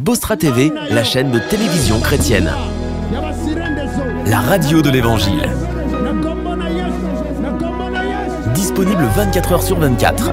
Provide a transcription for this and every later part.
Bostra TV, la chaîne de télévision chrétienne. La radio de l'Évangile. Disponible 24 heures sur 24.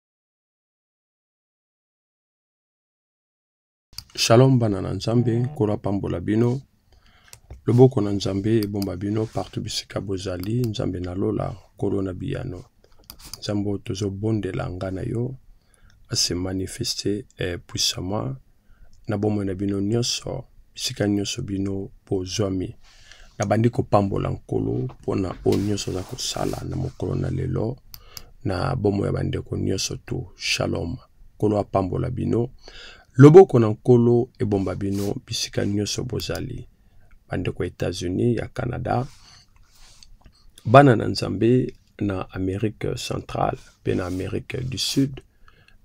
Shalom bana na Nzambe, Nkolo apambola bino. Loboko na Nzambe ebomba bino partout bisika bozali, Nzambe na lola, Nkolo na biyano. Nzambe oyo tozobondela nga na yo ase manifeste eh, puissamment na bomoi na bino nyonso bisika nyonso bino bozwami nabandi kopambola nkolo mpo na oyo nyonso aza kosala na mokolo na lelo na bomoi ya bandeko nyonso tu shalom nkolo apambola bino loboko na nkolo ebomba bino bisika nyonso bozali bandeko ya etats-unis ya canada bana na nzambe na Amerique centrale mpe na Amerique du Sud.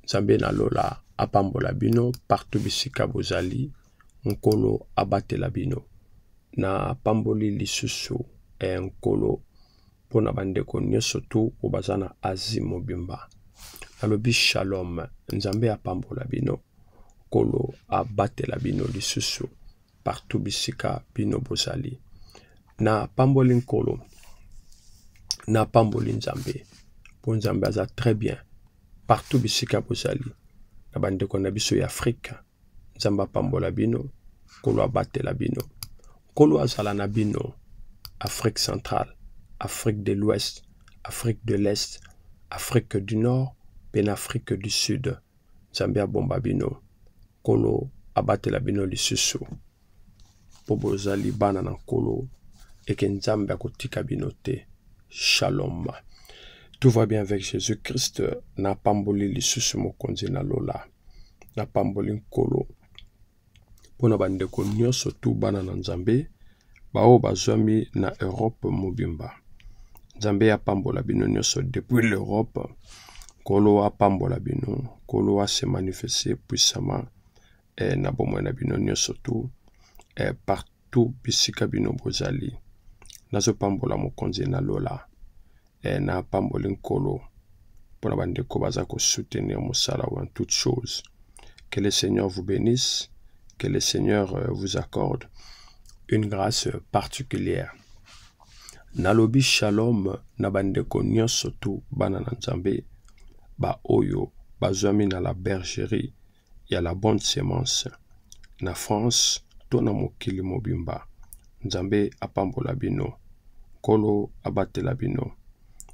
Nzambe na lola apambola bino partout bisika bozali. Nkolo abatela bino. Na pamboli lisusu eh, Nkolo mpo na bandeko nyonso tu oyo baza na Asie mobimba. Nalobi shalom, Nzambe apambola bino. Nkolo abatela bino lisusu. partout bisika bino bozali na pamboli nkolo na pamboli nzambe mpo nzambe aza très bien partout bisika bozali na bandeko na biso ya afrika nzambe apambola bino nkolo abatela bino nkolo azala na bino afrique centrale afrique de l'ouest afrique de l'est afrique du nord mpe na afrique du sud Nzambe abomba bino. Nkolo abatela bino lisusu mpo bozali bana na Nkolo eke Nzambe akotika bino te. Shalom. Tout va bien avec Jésus-Christ. Napamboli lisusu mokonzi na lola. Napamboli Nkolo. mpo na bandeko nyonso tu bana na Nzambe baoyo bazwami na Europe mobimba. Nzambe apambola bino nyonso depuis l'Europe. Nkolo apambola bino, Nkolo ase manifeste puissamment eh, na bomoi na bino nyonso tu eh, partout tu bisika bino bozali nazopambola mokonzi na lola e, napamboli nkolo mpo na bandeko baza kosoutenir mosala en toute chose que le seigneur vous bénisse que le seigneur euh, vous accorde une grâce particulière nalobi shalom na bandeko nyonso tu bana na nzambe baoyo bazwami na la bergerie ya la bonne semence na France to na mokili mobimba. Nzambe apambola bino. Nkolo abatela bino.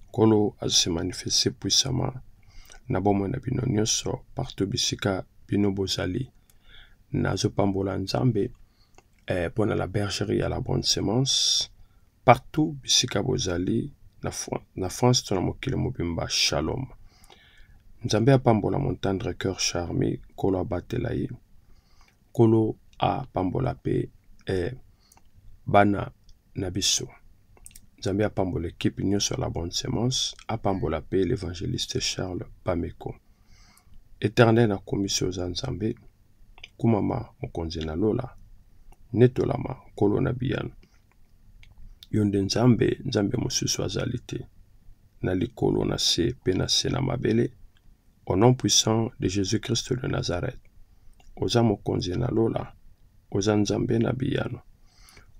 Nkolo azose manifeste puissama na bomoi na bino nyonso partout bisika bino bozali. Nazopambola Nzambe eh, pona la bergerie ya la bonne semence partout bisika bozali na, Fran na france to na mokili mobimba shalom nzambe apambola montendre cœur charmi nkolo abatela ye nkolo apambola mpe eh, bana na biso nzambe apambola ekipe nyonso ya la bonne semence apambola mpe l'évangéliste charles bameko eternel nakomisi oza nzambe Kumama, Mokonzi na Lola, netolama, Nkolo na biyano. Yo nde Nzambe, Nzambe mosusu azali te. Na likolo, na se, mpe na se na mabele, au nom puissant de Jésus-Christ de Nazareth. Oza Mokonzi na Lola, oza Nzambe na biyano.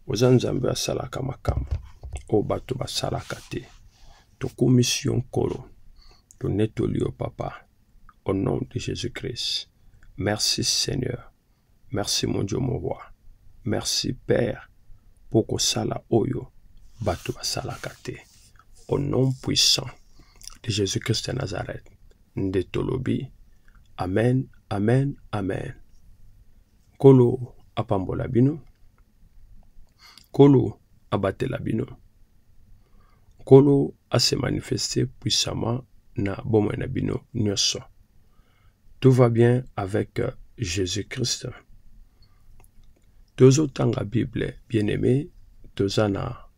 Oza Nzambe asalaka makambo oyo bato basalaka te. Tokumisi yo Nkolo, tonetoli yo Papa. Au nom de Jésus-Christ. Merci Seigneur. Merci mon Dieu, mon roi. Merci Père pour Kosala Oyo Batu Basalakate. Au nom puissant de Jésus-Christ de Nazareth. Ndetolobi. Amen, amen, amen. Kolo apambola bino. Kolo abatela bino. Nkolo ase manifeste puissamment na bomoi na bino nyonso. Tout va bien avec euh, Jésus-Christ. Tozotanga Bible, bien-aimé, toza na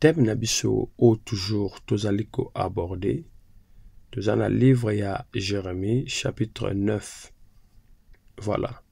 thème na biso oyo toujours tozali ko aborder. Toza na livre ya Jérémie chapitre 9. Voilà.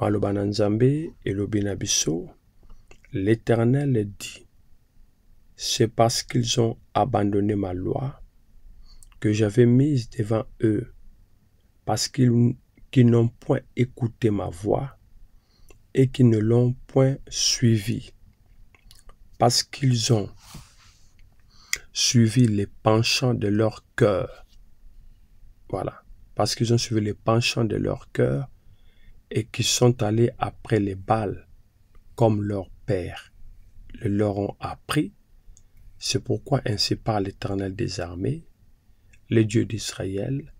Malobananzambe et Lobinabiso, l'Éternel dit, c'est parce qu'ils ont abandonné ma loi que j'avais mise devant eux, parce qu'ils n'ont point écouté ma voix et qu'ils ne l'ont point suivi, parce qu'ils ont suivi les penchants de leur cœur. Voilà, parce qu'ils ont suivi les penchants de leur cœur et qu'ils sont allés après les balles comme leur père le leur ont appris. C'est pourquoi ainsi par l'Éternel des armées, les dieux d'Israël,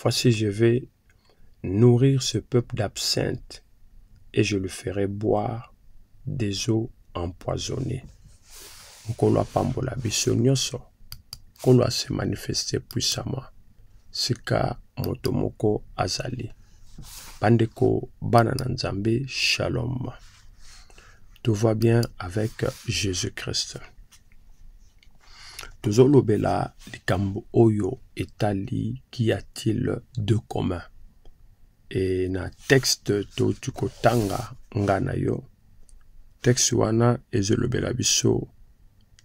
Voici, je vais nourrir ce peuple d'absinthe et je le ferai boire des eaux empoisonnées. Nkolo apambola biso nyonso. Nkolo ase manifeste puissamment. Sika moto moko azali. Bandeko bana na Nzambe, shalom. Tout va bien avec Jésus-Christ. tozolobela likambo oyo etali qui a-t-il de commun e na texte touti kotanga nga na yo texte wana ezolobela biso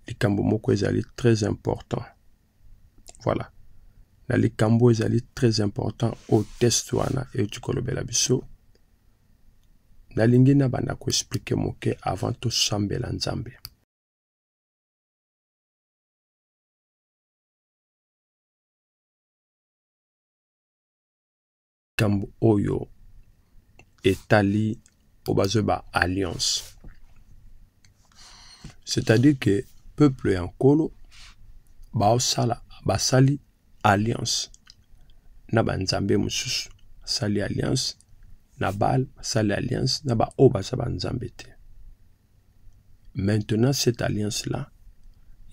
likambo moko ezali très important voilà na likambo ezali très important oyo test wana euti kolobela biso nalingi nabanda koexplike moke avant tosambela nzambe likambo oyo etali oyo bazwi ba alliance c'est-à-dire que peuple ya nkolo baosala basali alliance na banzambe mosusu basali alliance na bale basali alliance na baoyo baza banzambe te maintenant cette alliance là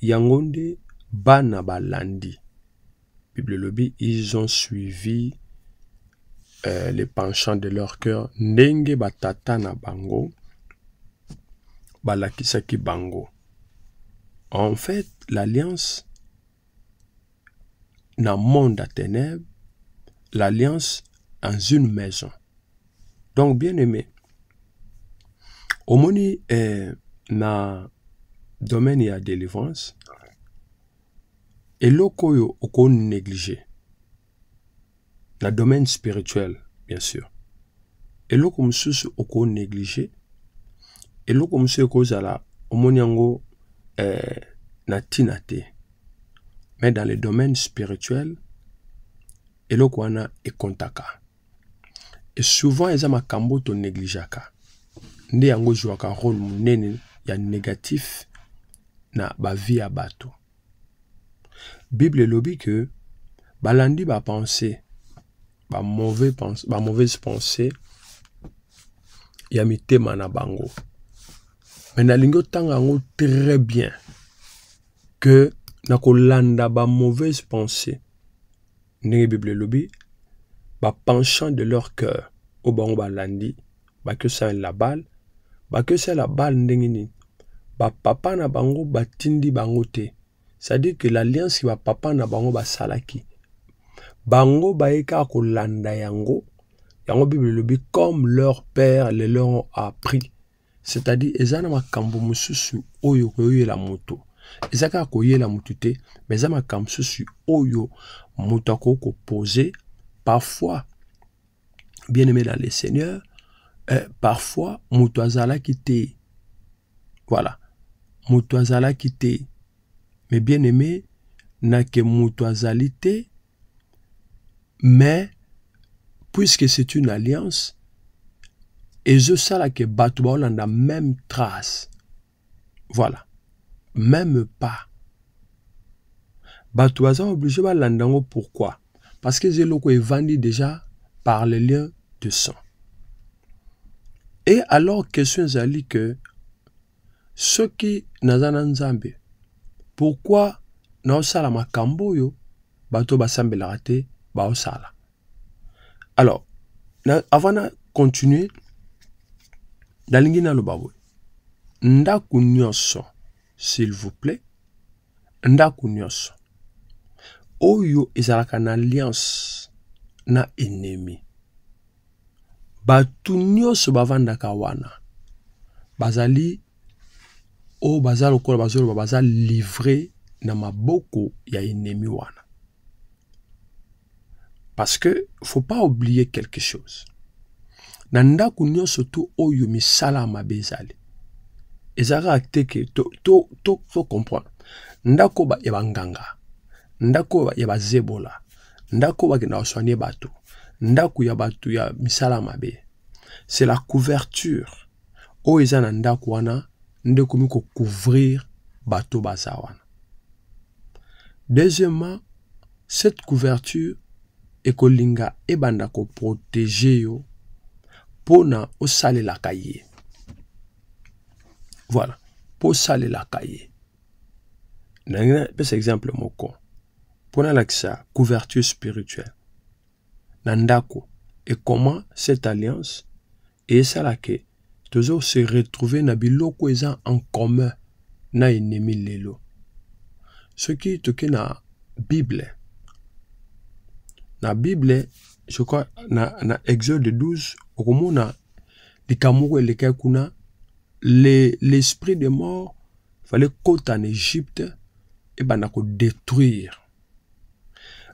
yango nde bana balandi bible elobi ils ont suivi euh, les penchants de leur cœur ndenge batata na bango balakisaki bango en fait l'alliance na monde à ténèbres, l'alliance dans une maison. Donc, bien aimé, au moni eh, na domaine ya délivrance, eloko oyo oko négliger na domaine spirituel bien sûr eloko mosusu oko néglige eloko mosusu ekozala omoni yango eh, na ntina te mais dans le domaine spirituel eloko wana ekontaka e souvent eza makambo tonegligeaka nde yango ezwaka role monene ya négatif na bavie ya bato bible elobi ke balandi bapense bamauvaise pense, ba mauvaise pense ya mitema na bango me nalingi otanga yango très bien ke na kolanda bamauvaise pense ndenge bible elobi bapenchant de leur cœur oyo bango balandi bake osalela bale bake osalela bale ndenge nini bapapa na bango batindi bango te c'est-à-dire que l'alliance bapapa na bango basalaki bango baye kaka kolanda yango yango bible elobi comme leur père le leur ont appris c'est-à-dire eza na makambo mosusu oyo koyoyela moto eza kaka koyela moto te ma eza makambo mosusu oyo moto akoki kopose parfois bien aimé dans le seigneur eh, parfois moto azalaki te voilà moto azalaki te mais bien aimé nake moto azali te mais puisque c'est une alliance ezosalaka bato baolanda même trace Voilà. Même pas. Bato baza obligé balanda yango pourquoi Parce que Zeloko est vendu déjà par le lien de sang. Et alors question ezali que soki naza na Nzambe, pourquoi naosala makambo oyo bato basambelaka te baosala alors na, avant na continuer nalingi naloba boye ndako nyonso s'il vous plaît ndako nyonso oyo ezalaka na alliance na ennemi bato nyonso bavandaka wana bazali oyo baza lokola bazoloba baza livre na maboko ya ennemi wana Parce que faut pas oublier quelque chose. Na ndako nyonso to oyo misala ya mabe ezali. Ezalaka te ke to, to, to, to comprendre. Ndako ba, ya banganga, ndako ya bazebola, ndako bakenda koswanye bato, ndako ya bato ya misala mabe. C'est la couverture oyo eza na ndako wana nde ekomi kocouvrir bato baza wana. Deuxièmement, Cette couverture ekolinga ebanda ko protéger yo pona osalelaka ye. Voilà, po osalelaka ye. Nanga pesa exemple moko. Pona lakisa couverture spirituelle. Na ndako et comment cette alliance esala ke tozo se retrouver na biloko eza en commun na ennemi lelo soki toke na bible na bible je crois na, na exode 12 okomona likambo moko elekaki kuna l'esprit le de mort fallait kota na egypte ebanda kodétruire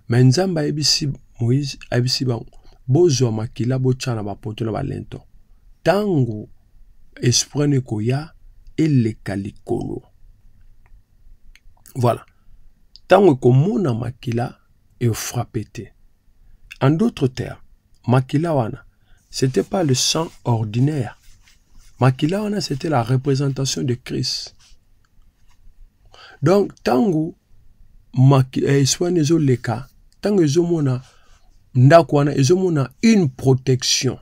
Mais Nzambe ayebisi Moïse ayebisi bango bozwa makila botya na bapoto na balento ntango esprit wana ekoya eleka likolo voilà ntango ekomona makila efrape te en d'autres termes makila wana c'était pas le sang ordinaire makila wana c'était la représentation de christ donc ntango eh, eswani ezoleka ntango ezomona ndako wana ezomona une protection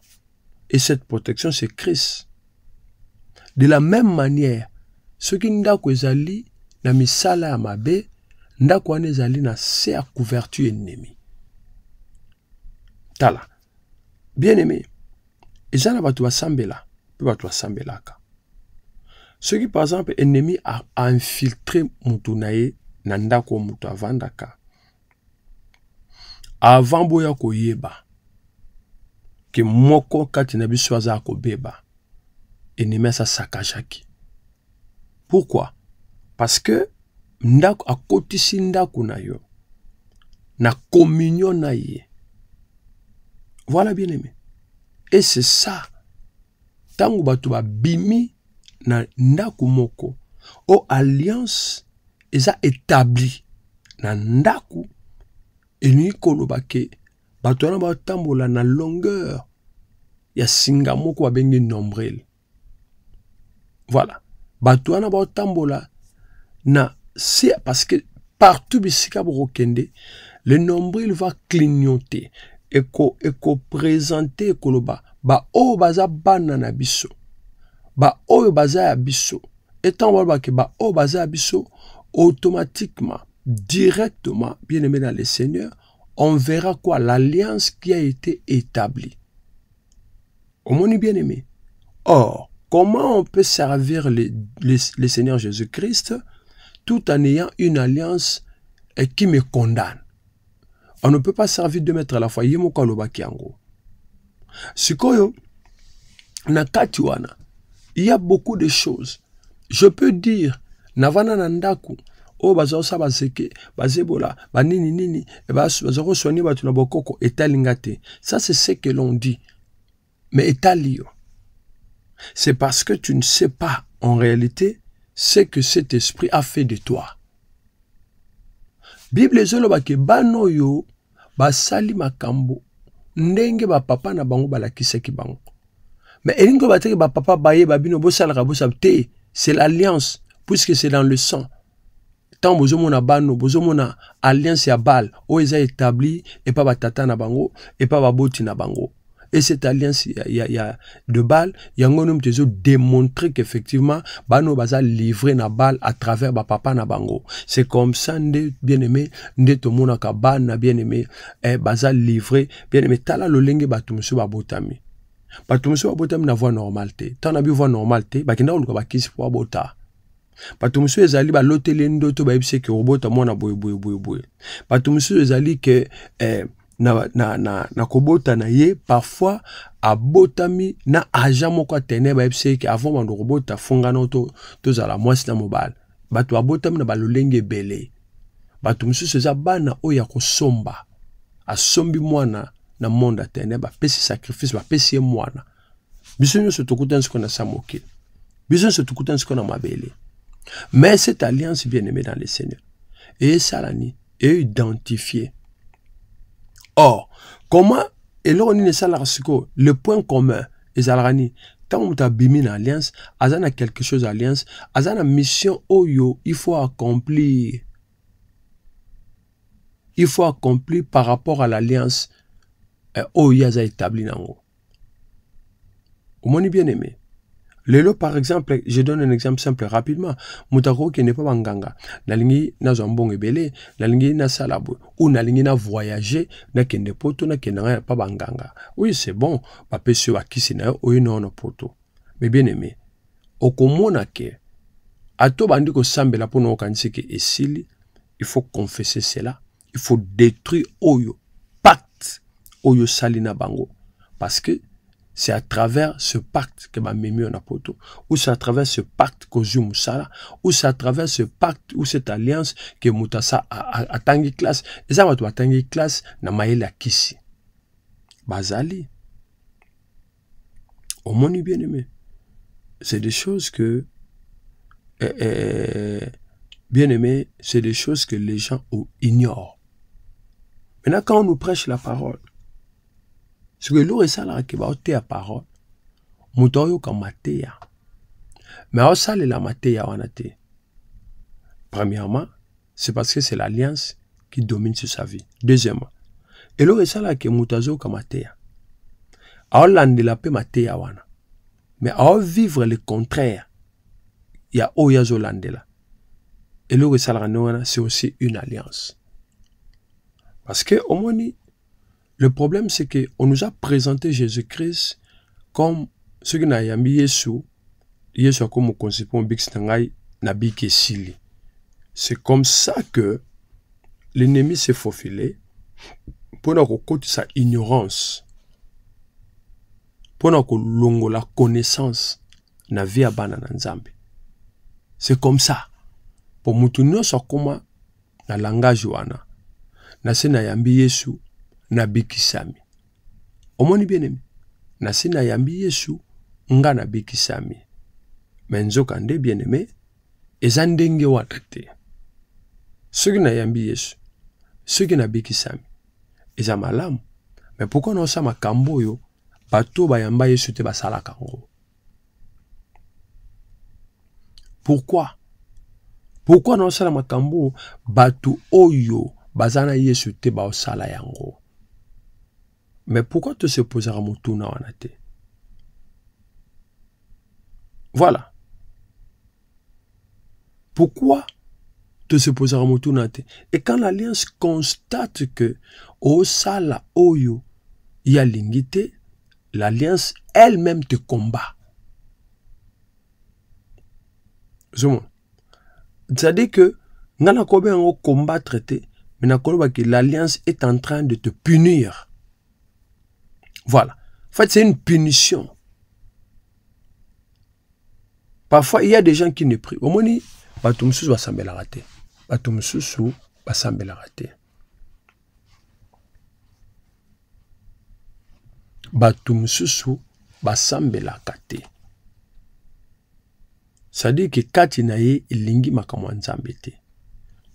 et cette protection c'est christ de la même manière soki ndako ezali na misala ya mabe ndako wana ezali na se ya couverture ennemi tala bien aimé eza na bato basambela mpe bato basambelaka soki par exemple ennemi ainfiltre moto na ye na ndako moto avandaka avant boya koyeba ke moko kati na biso aza kobeba ennemi asasakajaki pourquoi parce que ndako akotisi ndako na yo na communion na ye voilà bien aimé et c'est ça ntango bato babimi na ndako moko o alliance eza établi na ndako elingi koloba ke bato wana batambola na longueur ya singa moko babengi nombril voilà bato wana baotambola na se parce que partout bisika bokokende le nombril va clignoter ekopresente eko ekoloba baoyo baza bana na biso baoyo baza ya biso etango balobake baoyo baza ya biso automatiquement directement bien aimé dans le seigneur on verra quoi l'alliance qui a été établie Omoni bien aimé. Or, comment on peut servir le, le, le Seigneur Jésus-Christ tout en ayant une alliance et qui me condamne On ne peut pas servir deux maîtres à la fois. Ye moko alobaki yango. Sikoyo, na kati wana, il y a beaucoup de choses. Je peux dire, navana na ndaku, oyo baza kosala baseke bazebola banini nini baza kosoigne bato na bokoko etali nga te ça c'est ce que l'on dit Mais Etalio, c'est parce que tu ne sais pas en réalité ce que cet esprit a fait de toi. Bible ezoloba ke bano yo basali makambo ndenge ba papa na bango balakisaki bango. Mais elingo bateke ba papa baye babino bosalaka bosab te, c'est l'alliance puisque c'est dans le sang. ntango bozomona bano bozomona alliance ya bale oyo eza établi epa batata na bango epa baboti na bango et cette alliance ya, ya, ya de bale yango nde moto ezo démontrer qu'effectivement bano baza livre na bale à travers bapapa na bango c'est comme ça nde bien aimé nde tomonaka bana bien aimé eh, baza livre bien aimé tala lolenge bato mosusu babotami bato mosusu babotami na voie normale te ntango na bi voie normale te bakenda koluka bakisi mpo babota bato mosusu ezali baloteli ye ndoto bayebi se ke obota mwana boye boye boye boye bato mosusu ezali ke eh, na, na, na, na kobota na ye parfois abotami na agent moko ya tene bayebi se ke avant bando kobota fungana to, tozala mwasi na mobali bato babotami na balolenge ebele bato mosusu eza bana oyo ya kosomba asombi mwana na monde ya tene bapesi sacrifice bapesi ye mwana biso nyonso tokutani sikoyo na sa mokili biso nyonso tokutani sikoyo na mabele mais cette alliance bien aimé dans le seigneur eyesala nini eidentifie or comment eloko nini esalaka sikoyo le point commun ezalaka nini ntango moto abimi na alliance aza na quelque chose alliance aza na mission oyo il faut accomplir il faut accomplir par rapport à l'alliance euh, oyo ye aza établi nango omoni bien aimé lelo par exemple je donne un exemple simple rapidement moto akokende mpo banganga nalingi nazwa mbongo ebele nalingi nasala boye ou nalingi na voyage nakende poto nakenda ngai mpa banganga oui c'est bon bapesi yo bakisi na yo oye na yo na poto mais bien aimé okomona ke ata obandi kosambela mpo na okanisi ke esili il faut confesser cela il faut détruire oyo pacte oyo sali na bango parce que c'est à travers ce pacte que ma mémé na poto ou c'est à travers ce pacte que je musala ou c'est à travers ce pacte ou cette alliance que mutasa a tangi classe et ça va tangi classe na mayela kisi bazali omoni bien aimé c'est des choses que eh, eh, eh, bien aimé c'est des choses que les gens ignorent maintenant quand on nous prêche la parole soki eloko esalaka ke baoteya parole moto aoyoka mateya me aosalela mateya wana te premièrement c'est parce que c'est l'alliance qui domine sur sa vie deuxièmement eloko esalaka moto azoyoka mateya aolandela mpe mateya wana mais aovivre le contraire ya oyo azolandela eloko esalaka nde wana c'est aussi une alliance parce que omoni Le problème c'est que on nous a présenté Jésus-Christ comme ce qui n'a yambi Yesu, Yesu a comme mokonzi mpo mobikisi na ngai nabiki esili. C'est comme ça que l'ennemi s'est faufilé mpo na kokotisa ignorance mpo na kolongola connaissance na vie ya bana na nzambe c'est comme ça mpo moto nyonso akoma na langage wana na se nayambi yesu nabikisami omoni bien aime na se nayambi yesu nga nabikisami me nzoka nde bien aime eza ndenge wana te soki nayambi yesu soki nabikisami eza malamu me pourkui naosala makambo oyo bato oyo bayamba yesu te basalaka yango pourquoi pourquoi naosala makambo oyo bato oyo baza na yesu te baosala yango mais pourquoi tosepozaka motuna wana te voilà pourquoi tosepozaka motuna te et quand l'alliance constate que osala oyo ye alingi te L'alliance elle-même te combat. C'est-à-dire que nga nakomi yango combattre te mais nakoloba que l'alliance est en train de te punir voilà en fait c'est une punition parfois il y a des gens qui ne prient omoni bato mosusu basambelaka te bato mosusu basambelaka te bato mosusu basambelaka te sadire ke kati na ye elingi makambo ya nzambe te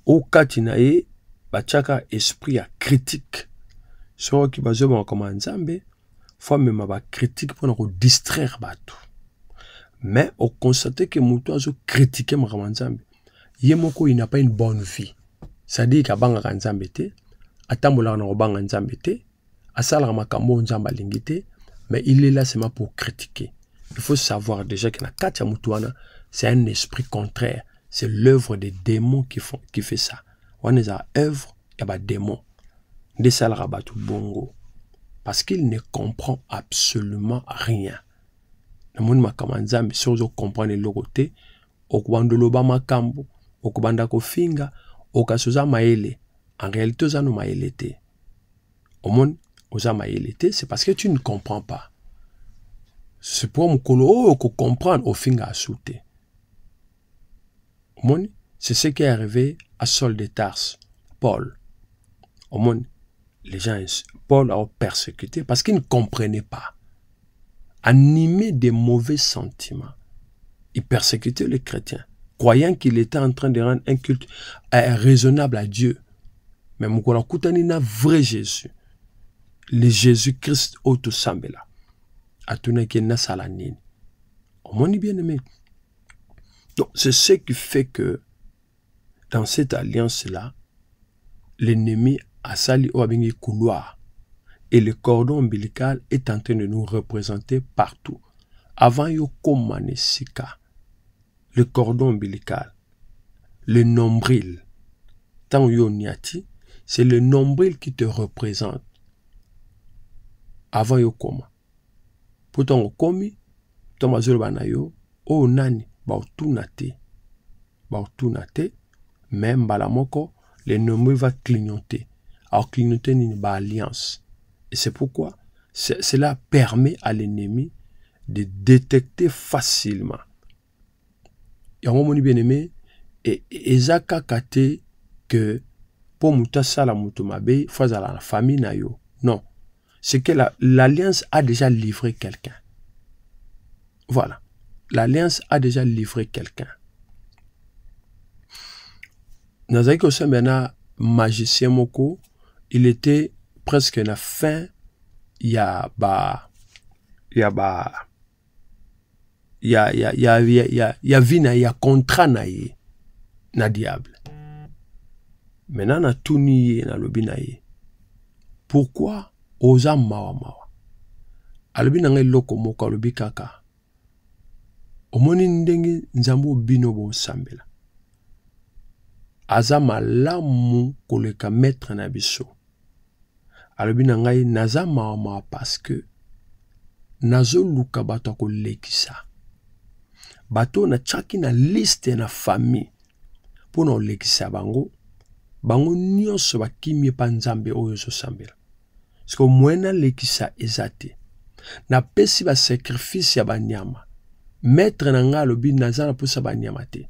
o kati na ye batyaka esprit ya critique soki bazoyeba makambo ya nzambe fo amema bacritique mpo na kodistraire bato mais okonstate ke moto azokritike makambo ya nzambe ye moko il n'a pas une bonne vie c'est-à-dire ke abangaka nzambe te atambolaka na kobanga nzambe te asalaka makambo oyo nzambe alingi te mais il est là seulement pour critiquer il faut savoir déjà que na kati ya motu wana c'est un esprit contraire c'est l'œuvre des démons qui, font, qui fait ça wana eza œuvre ya badémon nde esalaka bato bongo parce qu'il ne comprend absolument rien namoni makambo ya nzambe soki ozocomprendre eloko te okobanda oloba makambo okobanda kofinga okasi oza mayele en réalité oza no mayele te omoni oza mayele te c'est parce que tu ne comprends pas c'est pour mokolo oyo okocomprendre ofinga asu te omoni c'est ce qui est arrivé à saul de tarse paul omoni les gens, Paul a persécuté parce qu'il ne comprenait pas. Animé des mauvais sentiments, il persécutait les chrétiens, croyant qu'il était en train de rendre un culte euh, raisonnable à Dieu. Mais Moukola na vrai Jésus, le Jésus-Christ à a tourné qui est On bien aimé. Donc, c'est ce qui fait que dans cette alliance-là, l'ennemi asali oyo abengi couloir et le cordon ombilical est en train de nous représenter partout avant yo koma na esika le cordon ombilical le nombril ntango yo oniati c'est le nombril qui te représente avant yo koma mpo ntango okomi ntango bazoloba na yo oyo oh, nani baotuna te bakotuna te me mbala moko le nombril va clignoter aclignote nini baalliance et c'est pourquoi cela permet à l'ennemi de détecter facilement yango omoni bien aimé e, eza kaka te que mpo moto asala moto mabe fo azala na famille na yo non C'est que l'alliance a déjà livré quelqu'un. Voilà. L'alliance a déjà livré quelqu'un. Nazaki un magicien moko, il était presque na fin ya ba ya ba ya, ya, ya, ya, ya, ya vie na ye ya contrat na ye na diable maintenant natuni ye nalobi na ye pourkui oza mawa mawa alobi na ngai eloko moko alobi kaka omoni ndenge nzambe obino bosambela aza malamu koleka maître na biso alobi na ngai naza mawa mawa parce que nazoluka bato ya kolekisa bato oyo natyaki na liste na famille mpo na kolekisa bango bango nyonso bakimi epa nzambe oyo ozosambela siko moyen nalekisa eza te napesi basacrifice ya banyama maître na ngai alobi naza na mposa banyama te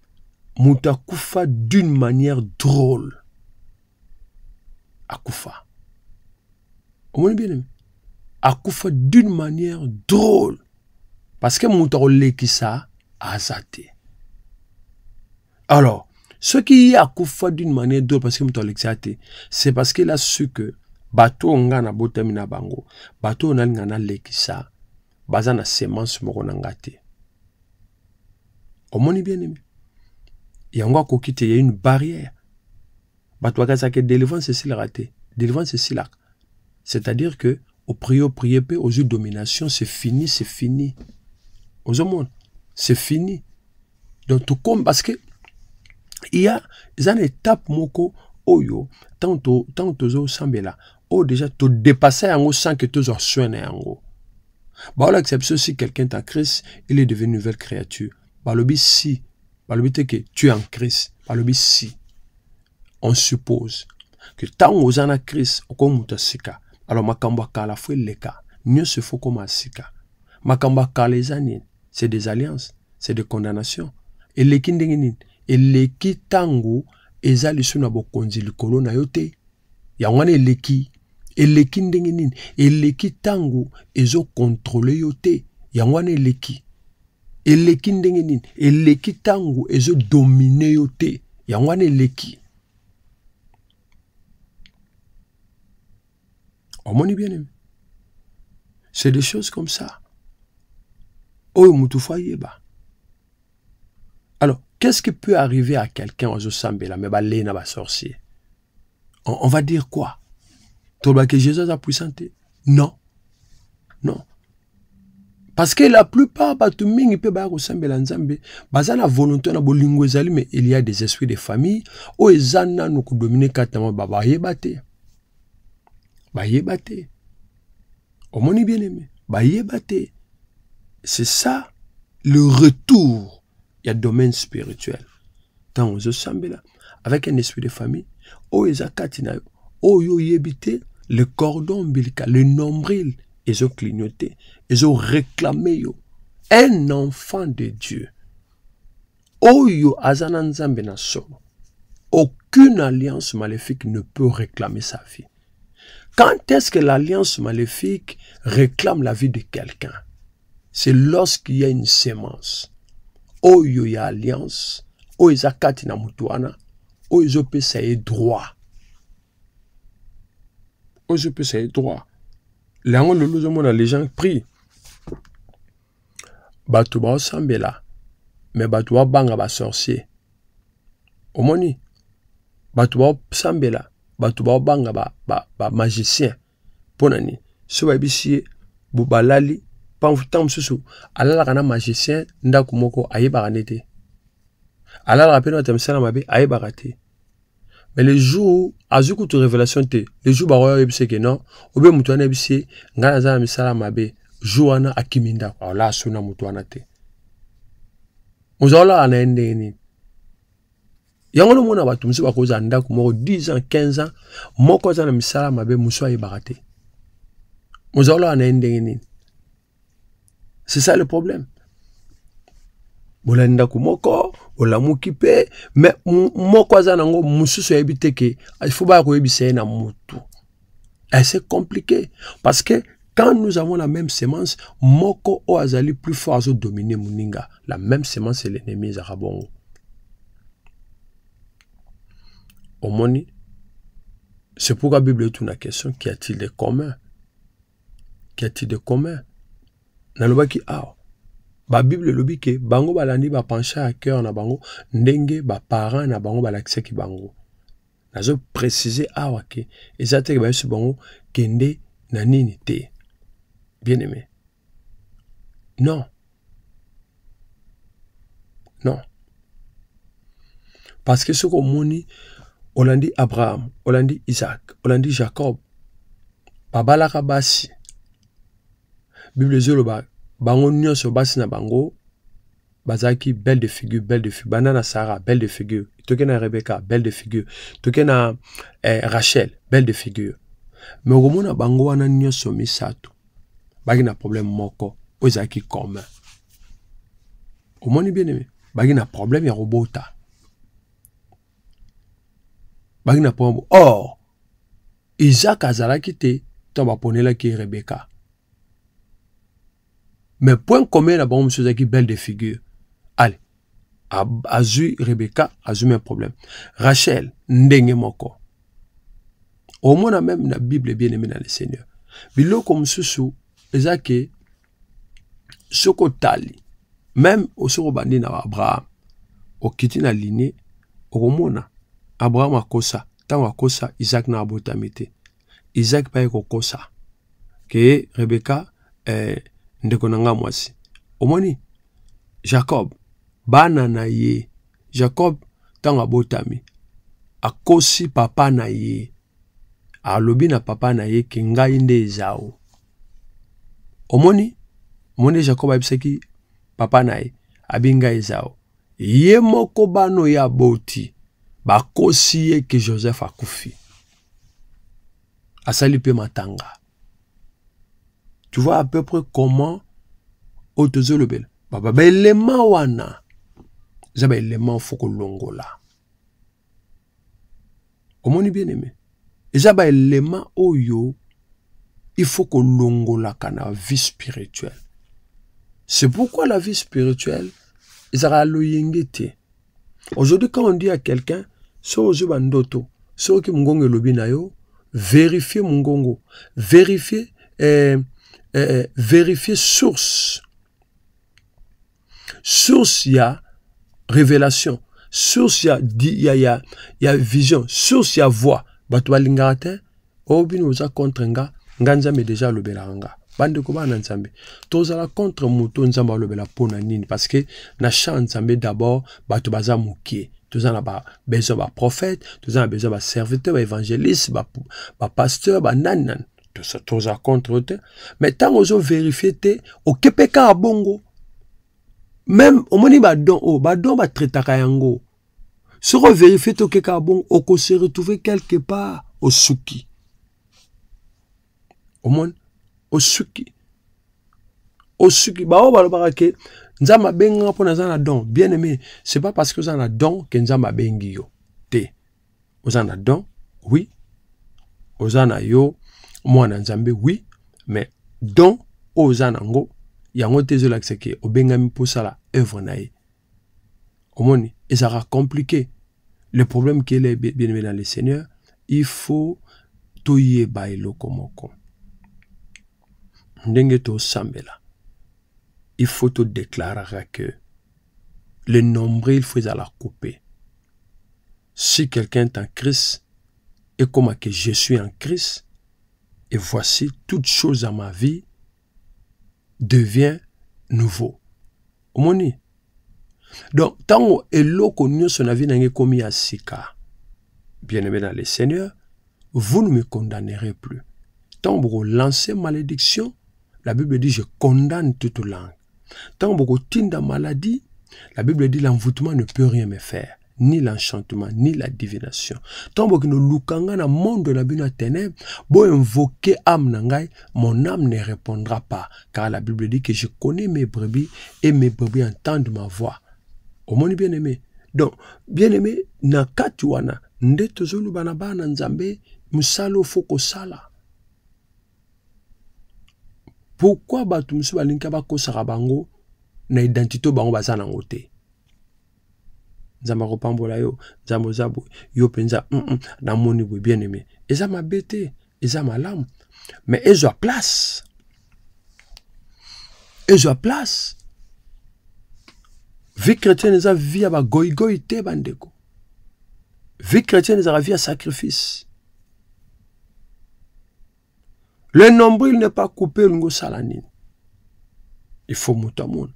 moto akufa d'une manière drôle akufa omoni bien aime akufa d'une manière drôle parce que moto akolekisa aza te alors soki ye akufa d'une manière drôle parce que moto alekisa te c'est parce qu'il a su que bato oyo ngai nabotami na bango bato oyo nalinga nalekisa baza na semence moko na nga te omoni bien aimé yango akoki te ya une barrière bato bakazaka délivrance esilaka te délivrance esilaka c'est-à-dire que oprie oprie mpe ozwi domination c'est fini c'est fini ozomona c'est fini donc tokomi parce que ya eza na étape moko oyo ntango tozosambela oyo déjà todepassa yango sans que tozwa soin na yango baolakisa biso si quelqu'un est en christ il est devenu nouvelle créature balobi si balobi te que tu es en christ balobi si on suppose que ntango oza na christ okomi moto ya sika alors makambo ya kala fo eleka nyonso efo koma ya sika makambo ya kala eza nini c'est des alliances c'est des condamnations eleki ndenge nini eleki ntango eza lisu na bokonzi likolo na yo te yango wana eleki eleki ndenge nini eleki ntango ezokontrole yo te yango wana eleki eleki ndenge nini eleki ntango ezodomine yo te yango wana eleki omoni bien aime c'est des choses comme ça oyo mutu fo ayeba alors qu'est-ce qui peut arriver à quelqu'un ozosambela me balei na basorcier on, on va dire quoi tolobake jésus aza puissant te non non parce que la plupart bato mingi mpe baya kosambela nzambe baza na volonté na bolingo ezali mais il y a des esprits de famille oyo eza nano kodomine kati na maba bayeba te bayeba te omoni bien aimé bayeba te c'est ça le retour ya domaine spirituel ntango ozosambela avec un esprit de famille oyo eza kati na yo oyo oyebi te le cordon ombilical le nombril ezoclignote ezoreklame yo un enfant de dieu oyo aza na nzambe na solo aucune alliance maléfique ne peut réclamer sa vie Quand est-ce que l'alliance maléfique réclame la vie de quelqu'un C'est lorsqu'il y a une sémence. Oyo ya alliance, oyo eza kati na mutu wana, oyo ezopesa ye droit. Oyo ezopesa ye droit. Lango lelo ozomona les gens prient. bato baosambela me bato babanga basorcier omoni bato baosambela bato baobanga bamagicien ba, ba, ba mpo na nini so bayebisi ye bobalali ntango mosusu alalaka na magicien ndako moko ayebaka nde te alalaka mpe na bato ya misala mabe ayebaka te mais le jour azwi kutu révélation te le jour bakoya oyebisa ke non obe moto wana yebisi ye ngai naza na misala mabe jour wana akimi ndako aola asuna moto wana te ozalolala na ye ndenge nini yango nomona bato mosusu bakozala ndako moko 10 ans 15 ans moko aza na misala mabe mosusu ayebaka te ozalolala na ye ndenge nini c'est ça le problème bolandi ndako moko olamuki mpe me moko aza nango mosusu ayebi te ke il faut baya koyebisa ye na motu ese eh, compliqué parce que quand nous avons la même semence moko oyo azali plus fort azodomine moninga la même semence l'ennemi ezaka bongo omoni c'est pourquoi bible etuna question qu'y a-t-il de commun kati de commun nalobaki awa babible elobi ke bango balandi bapencha ya cœur na bango ndenge baparent na bango balakisaki bango nazo précise awa ke eza teke bayebisi bango kende na nini te bien aimé non non parce que soki omoni olandi abraham olandi isaac olandi jacob babalaka basi bible ezoloba bango nyonso basi na bango bazalaki belle de figure belle de figure banda na sara belle de figure toke na rebeka belle de figure toke na eh, rachel belle de figure me okomona bango wana nyonso misato baki na problème moko oyo ezalaki commun omoni bien aimé baki na problème ya kobota baki na problème or isaac azalaki te to baponelaki rebeka mais point commun na bango mosusu ezalaki belle de figure ale azwi rebeka azwi meme problème rachel ndenge moko omona meme na bible bien aimé na le seigneur biloko mosusu eza ke soki otali meme soki obandi na abraham okiti na linie okomona abraham akosa ntango akosa isak na abotami te Isaac mpe aye kokosa ke Rebeka eh, ndeko na ngai mwasi. Omoni Jacob bana na ye Jacob ntango abotami akosi papa na ye alobi na papa na ye ke ngai nde ezao omoni omoni Jacob ayebisaki papa na ye abi ngai ezao ye moko bano ya boti bakosi ye ke Joseph akufi asali mpe matanga tu vois à peu près comment oyo tozolobela baba baelema wana eza baelema fo kolongola omoni bien aime eza baelema oyo il faut kolongolaka na vie spirituelle c'est pourquoi la vie spirituelle ezalaka loyenge te Aujourd'hui, quand on dit à quelqu'un, so ozo bandoto, so ki mungongo elobi na yo, vérifier mungongo, vérifier, euh, euh, vérifier source. Source ya révélation, source ya, ya, ya, ya vision, source ya voix. Bato balingaka te, o bino boza contre nga nga nzambe deja alobelaka nga bandeko bana nzambe tozala contre moto nzambe alobela mpo na nini parce que na champ nzambe d'abord bato baza mokie toza na babesoin baprophète toza na besoin baserviteur baévangéliste bapasteur banani nani toza contre yo te mais ntango ozoverifie te okepe kaka bongo meme omoni badon oyo oh, badon batraitaka yango soki overifie toke kaka bongo okose retrouve quelque part osuki omoni osuki osuki baoyo balobaka ke nzambe abengaka mpo naza na don bien aimé c'est pas parce que oza na don ke nzambe abengi yo te oza na don oui oza na yo mwana nzambe oui mais don oyo oza na yango yango te ezolakisa ke obengami mpo osala œuvre na ye omoni ezalaka compliqué le problème qui est bien aimé dans le seigneur il faut toyeba eloko moko ndenge tosambela il faut todeklaraka que le nombre il faut ezala coupe si quelqu'un est en christ ekoma que je suis en christ et voici toute chose à ma vie devient nouveau omoni donc ntango eloko nyonso na vie na ngai ekomi ya sika bien aimé dans le seigneur vous ne me condamnerez plus ntango bokolanse malédiction la bible dit je condamne toute langue ntango bokotinda maladie la bible dit l'envoûtement ne peut rien me faire ni l'enchantement, ni la divination. Tant que nous lukanga na monde na bino ténèbres, bo invoquer âme nangai, mon âme ne répondra pas. Car la Bible dit que je connais mes brebis et mes brebis entendent ma voix. Au monde bien aimé. Donc, bien aimé, na katuana, nde tozolu banaba na nzambe, musalo foko sala. Pourquoi batumsu balinka bakosaka bango na identité bango bazana ngote? nzambe akopambola yo nzambe oza boye yo mpenza mm -mm, namoni boye bien aime eza mabe te eza malamu me ezwa place ezwa place vie chrétienne eza vie ya bagoigoi te bandeko vie chrétienne ezalaka vie ya sacrifice le nombril n'est pas coupé olingi osala nini il faut moto amona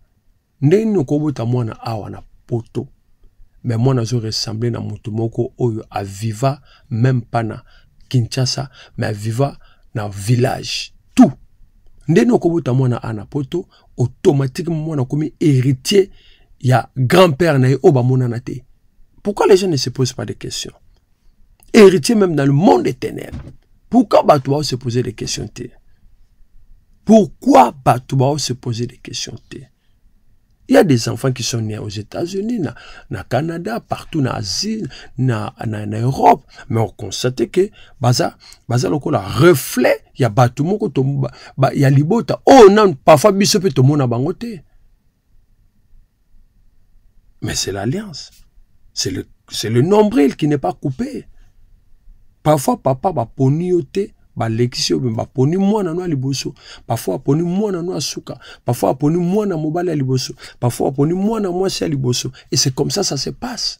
ndenge nini okobota mwana awa na poto me mwana azo ressemble na motu moko oyo aviva meme pas na kinshasa me aviva na village tout nde nini okobota mwana a na poto automatiquement mwana akomi héritier ya grand père na ye oyo bamonana te pourquoi les gens ne se posent pas de questions Héritier même dans le monde des ténèbres. Pourquoi Batouba se poser des questions T Pourquoi Batouba se poser des questions T Il y a des enfants qui sont nés aux États-Unis, na, na Canada, partout na Asie, na, na, na Europe, mais on constate que baza baza lokola reflet ya batu moko to ba, ba, ya libota. Oh non, parfois biso pe tomona bango te. Mais c'est l'alliance. C'est le, le nombril qui n'est pas coupé. Parfois, papa va poni yote, balekisi yo ba poni mwana no liboso parfois aponi mwana no suka parfois aponi mwana mobali ya liboso parfois aponi mwana mwasi ya liboso et c'est comme ça ça se passe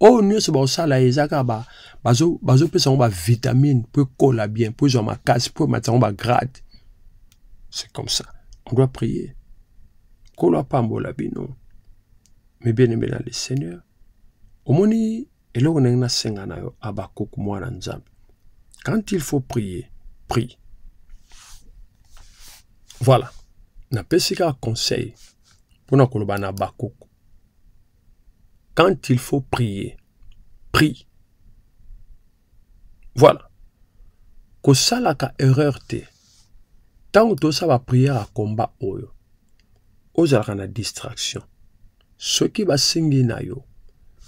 oyo nyonso bakosala ye eza kaka bazopesa yango bavitamine mpo ekola bien mpo ezwa makasi mpo ematisa yango bagrade c'est comme ça on doit prier nkolo apambola bino me bien aimé na le seigneur omoni eloko ndenge nasenga na yo abakuk mwana nzambe quand il faut prier prie voilà napesi kaka conseil mpo na koloba na abakuk Quand il faut prier, prie. Voilà. Kosalaka erreur te. Tant que ça va prier à combat oyo. Ozalaka na distraction. Ce qui va singi na yo.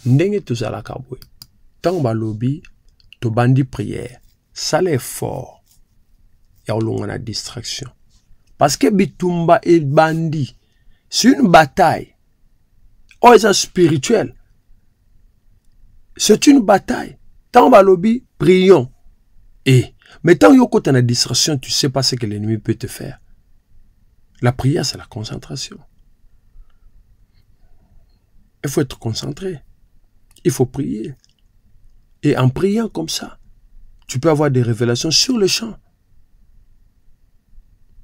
Ndenge tozalaka boye. Tant ba lobby, to bandi prière. Ça l'effort. Ya olonga na distraction. Parce que bitumba et bandi. C'est une bataille. Oh, c'est spirituel. C'est une bataille. Tant lobby prions. Et, mais tant tu t'en la distraction, tu sais pas ce que l'ennemi peut te faire. La prière, c'est la concentration. Il faut être concentré. Il faut prier. Et en priant comme ça, tu peux avoir des révélations sur le champ.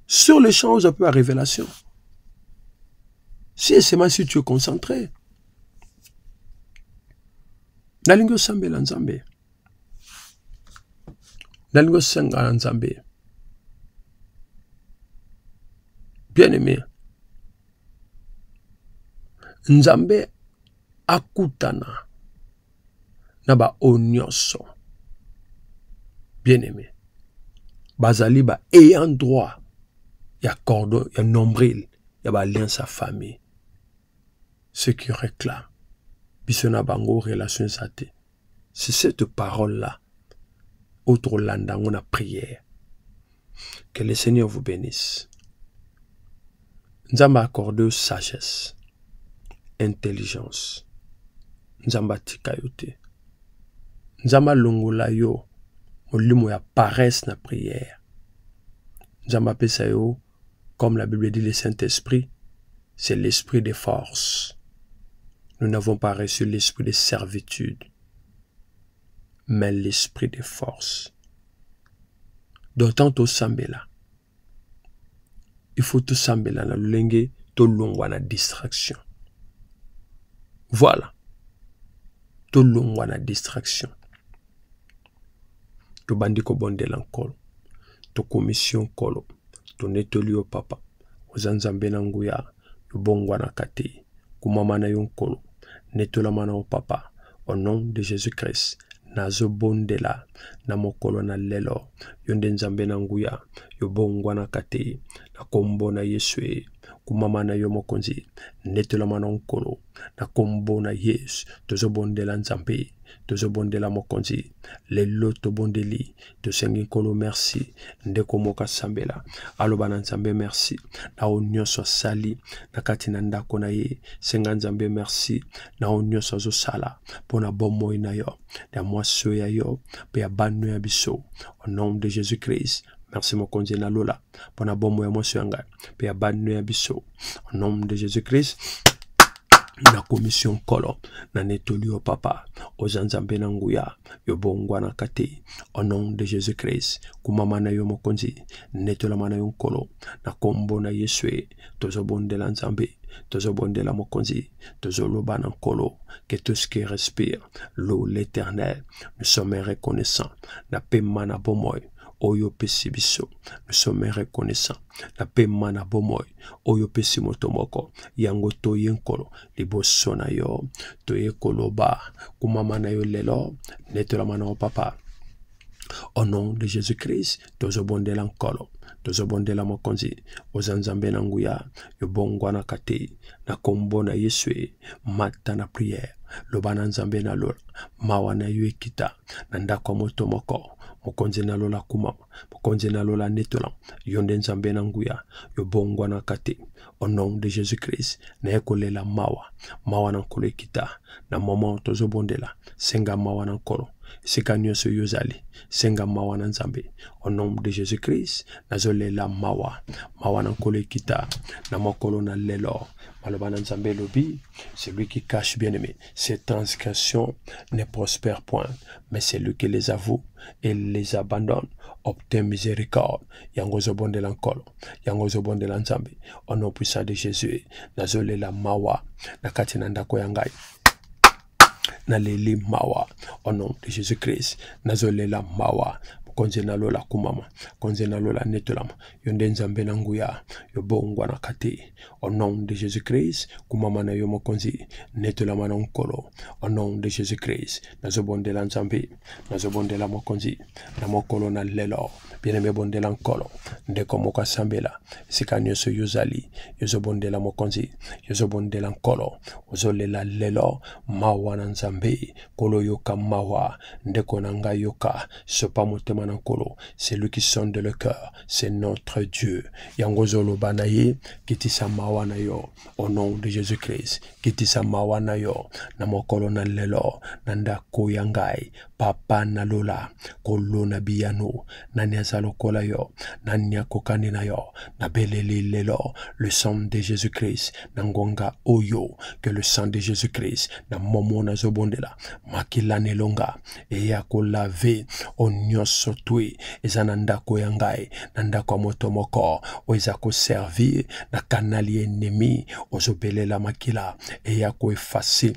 Sur le champ, vous avez la révélation. si et seulement si tu es concentré nalingi osambela nzambe nalingi osenga na nzambe bien aimé nzambe akutana na baoyo nyonso bien aimé bazali ba ayant droit ya cordon ya nombril ya baalliance ya famille ce qui réclame biso na bango relation eza te c'est cette parole là oyo tokolanda yango na prière Que le Seigneur vous bénisse. Nzamba accorde sagesse, intelligence. Nzamba tika yo te. Nzamba longola yo molimo ya paresse na prière. Nzamba pesa yo comme la Bible dit le Saint-Esprit, c'est l'esprit de force. Nous n'avons pas reçu l'esprit de servitude. mais l'esprit de force. D'autant to sambela. Il faut tout sambela na lulenge to longwa na distraction. Voilà. To longwa na distraction. To bandi ko bondela nkolo. To commission nkolo. To netoli yo papa. Oza nzambe na nguya. lobongwanaka te. Kumama na yo Nkolo. Netolama na yo Papa. Au nom de Jésus-Christ. nazobondela na mokolo na lelo yo nde nzambe na nguya yobongwanaka te na nkombo na yesu e kumama na yo mokonzi netolama na nkolo na nkombo na yesu tozobondela nzambe tozobondela mokonzi lelo tobondeli tosengi nkolo merci ndeko moko asambela aloba na nzambe merci na oyo nyonso asali na kati na ndako na ye senga nzambe merci na oyo nyonso azosala mpo na bomoi na yo ya mwasi oyo ya yo mpe ya bano ya biso au nom de jésus christ merci mokonzi na lola mpo na bomoi ya mwasi ya ngai mpe ya bano ya biso au nom de jésus christ na commission kolo na netoli yo papa oza nzambe na nguya yo bongwanaka te au nom de jésus christ kumama na yo mokonzi netolama na yo nkolo na nkombo na yesu e tozobondela nzambe tozobondela mokonzi tozoloba na nkolo que tout ce qui respire l'eau l'éternel nous sommes reconnaissants na pema na bomoi oyo opesi biso nous sommes reconnaissants na pema na bomoi oyo opesi moto moko yango toye nkolo liboso na yo toye koloba kumama na yo lelo netolama na yo papa au nom de jésus christ tozobondela nkolo tozobondela mokonzi oza nzambe na nguya yobongwanaka te na nkombo na yesu e, mata na priere loba na nzambe na lola mawa na yo ekita na ndako ya moto moko mokonzi na lola kumama mokonzi na lola netola yo nde nzambe na nguya yo bongwanaka te au nom de jésus christ naye kolela mawa mawa na nkolo ekita na mama tozobondela senga mawa na nkolo esika nyonso yo ozali senga mawa na nzambe au nom de jésus christ nazolela mawa mawa na nkolo ekita na mokolo na lelo maloba na nzambe elobi celui qui cache bien aimé Ces transgressions ne prospèrent point, mais celui qui les avoue et les abandonne obtient miséricorde. Yango zobondela nkolo, yango zobondela nzambe. Au nom puissant de Jésus, nazolela mawa na kati na ndako ya ngai. Naleli mawa au nom de Jésus-Christ, nazolela mawa konze na lola kumama konze na lola netolama yo nde nzambe na nguya yo bongwanaka te Au nom de Jésus-Christ, kumama na yo mokonzi, netolama na nkolo. Au nom de Jésus-Christ, nazobondela Nzambe, nazobondela mokonzi, na mokolo na lelo. Bien-aimé bondela nkolo, ndeko moko asambela, esika nyonso yo ozali, yozobondela mokonzi, yozobondela nkolo, ozolela lelo, mawa na Nzambe, kolo yoka mawa, ndeko na ngai yoka, sopa motema na nkolo, celui qui sonne de le cœur, c'est notre Dieu. Yango zoloba na ye, kitisa mawa na yo. Au nom de Jésus-Christ, kitisa mawa na yo. Na mokolo na lelo, na ndako ya ngai, papa na lola, kolo na biyano, nani aza lokola yo, nani akokani na yo, na beleli lelo, le sang de Jésus-Christ, na ngonga oyo, que le sang de Jésus-Christ, na momo na zobondela, makila na elonga, eya kolave o nyonso twi eza na ndako ya ngai na ndako ya moto moko oyo eza koservir na kanali ya enemi ozobelela makila eya koefase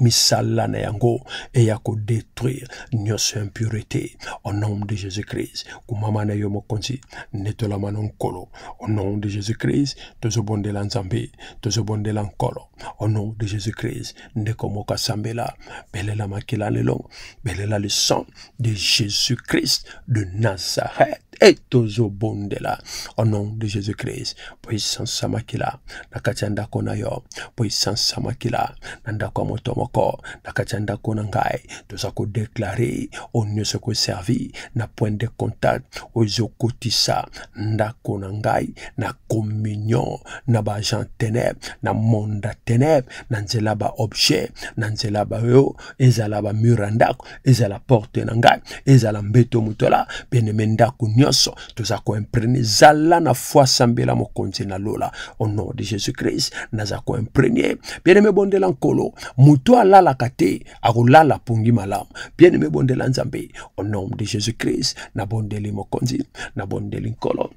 misala na yango eya kodetruire nyonso ya impurité au nom de jésus christ kumama na yo mokonzi netolama na nkolo au nom de jésus christ tozobondela nzambe tozobondela nkolo au nom de jésus christ ndeko moko asambela belela makila lelo belela le sang de jésus christ de nazareth e tozobondela au nom de jésus christ mpo esansa makila na kati ya ndako na yo mpo esansa makila na ndako ya moto moko na kati ya ndako na ngai toza kodeklare oyo nyonso ekoservi na point de contact oyo ezokotisa ndako na ngai na communion na baagent tenebre na monde ya tenebre na nzela baobjet na nzela bayo ezala bamur ya ndako ezala porte na ngai ezala mbeto motola peneme ndako nyonso toza koimprene zala na foi sambela mokonzi na lola au nom de jésus christ naza koimprene peneme bondela nkolo moto alalaka te akolala pongi malamu bien aime bondela nzambe au nom de jésus christ na bondeli mokonzi na bondeli nkolo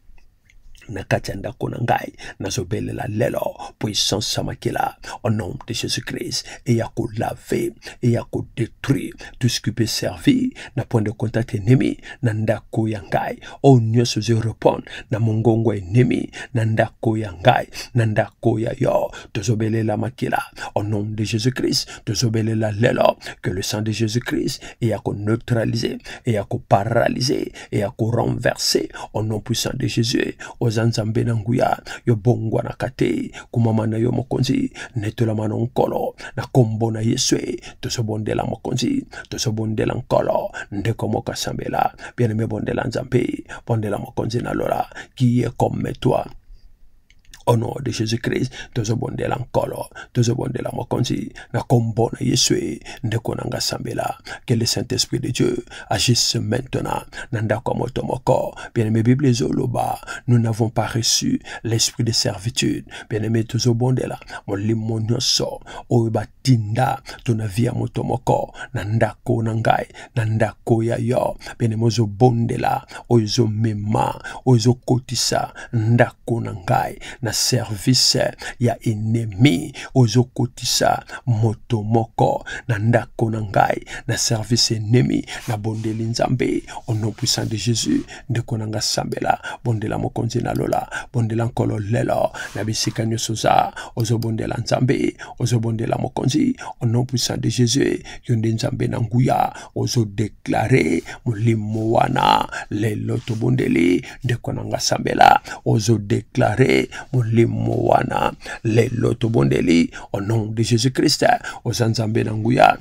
na kati ya ndako na ngai nazobelela lelo puissance ya makila au nom de jésus christ eya kolave eya kodétruire tout ce qui peut servir na point de contact ennemi na ndako ya ngai oyo nyonso ozwi repondre na mongongo ya ennemi na ndako ya ngai na ndako ya yo tozobelela makila au nom de jésus christ tozobelela lelo que le sang de jésus christ eya koneutralise eya koparalyse eya korenverse au nom puissant de jésus oza nzambe na nguya yo bongwanaka te kumama na yo mokonzi netolama na nkolo na nkombo na yesu e tozobondela mokonzi tozobondela nkolo ndeko moko asambela bien aime bondela nzambe bondela mokonzi na lola qui est comme toi au nom de jésus-christ tozobondela nkolo tozobondela mokonzi na kombo na yesu e ndeko na nga sambela que le saint-esprit de dieu agisse maintenant na ndako ya moto moko bien-aimé bible ezoloba nous n'avons pas reçu l'esprit de servitude bien-aimé tozobondela molimo nyonso oyo batinda to na vie ya moto moko na ndako na ngai na ndako ya yo pene mozobondela oyo ezomema oyo ezokotisa ndako na ngai na service ya enemi oyo ezokotisa moto moko na ndako na ngai na service enemi na bondeli nzambe au nom puissant de jésus ndeko na nga sambela bondela mokonzi na lola bondela nkolo lelo na bisika nyonso oza ozobondela nzambe ozobondela mokonzi au nom puissant de jésus yo nde nzambe na nguya ozodeklare molimo wana lelo tobondeli ndeko na nga sambela ozodeklare molimo wana lelo tobondeli au nom de jésus christ oza nzambe na nguya